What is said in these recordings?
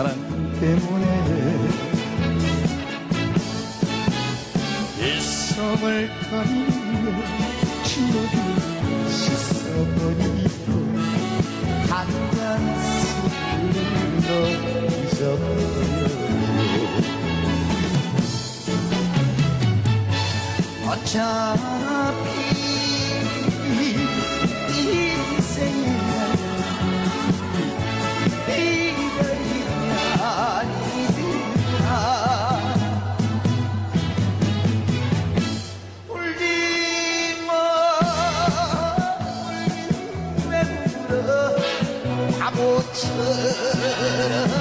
사랑 때문에 일섬을 거리며 추억을 씻어버리고 한잔스푼도 잊어버려 어차피 tatlı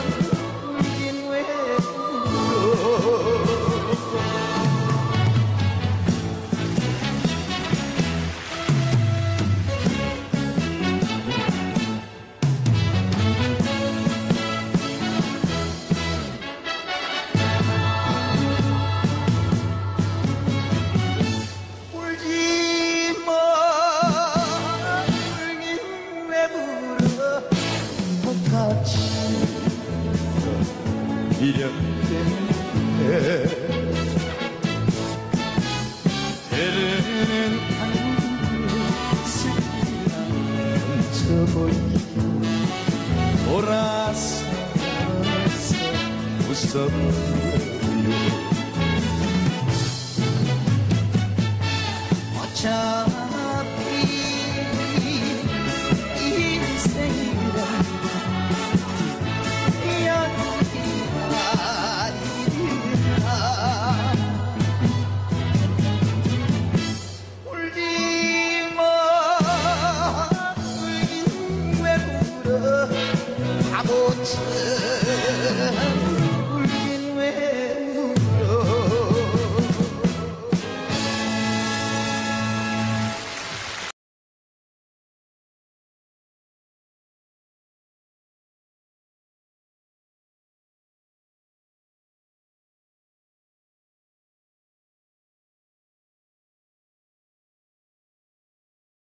때문에 때르는 한국의 슬픔 멈춰보이고 돌아서서 웃어보여 어차 不成